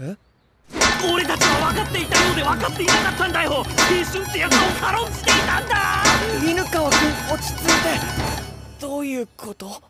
え？俺たちは分かっていたようで分かっていなかったんだよ。青春ってやつを軽んじていたんだ。犬川君落ち着いて。どういうこと？